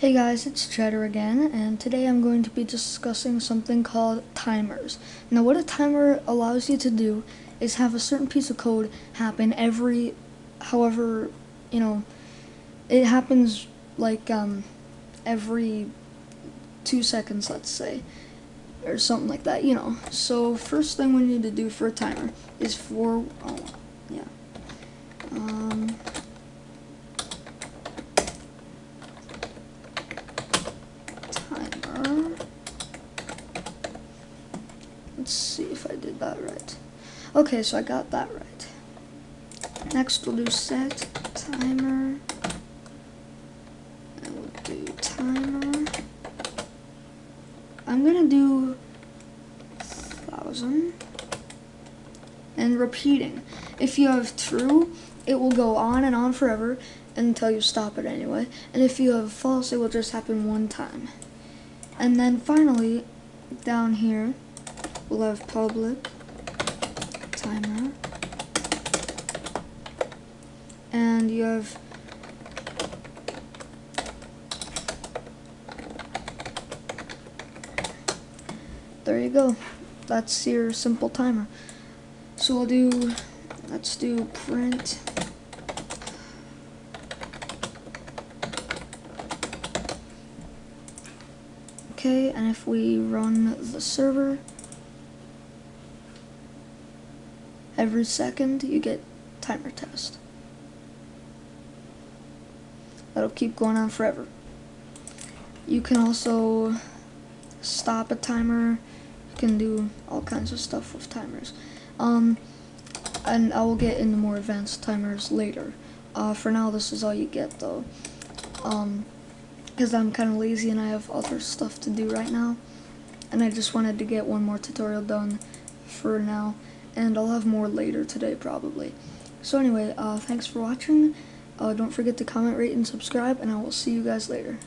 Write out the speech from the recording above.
Hey guys, it's Chedder again, and today I'm going to be discussing something called timers. Now, what a timer allows you to do is have a certain piece of code happen every, however, you know, it happens like um, every two seconds, let's say, or something like that, you know. So, first thing we need to do for a timer is for, oh, yeah. Um, Let's see if I did that right. Okay, so I got that right. Next we'll do set timer. And we'll do timer. I'm gonna do thousand and repeating. If you have true, it will go on and on forever until you stop it anyway. And if you have false, it will just happen one time. And then finally, down here, we'll have public timer. And you have there you go. That's your simple timer. So we'll do, let's do print Okay, and if we run the server, every second you get timer test. That'll keep going on forever. You can also stop a timer. You can do all kinds of stuff with timers. Um, and I will get into more advanced timers later. Uh, for now, this is all you get though. Um, because I'm kind of lazy and I have other stuff to do right now. And I just wanted to get one more tutorial done for now. And I'll have more later today probably. So anyway, uh, thanks for watching. Uh, don't forget to comment, rate, and subscribe, and I will see you guys later.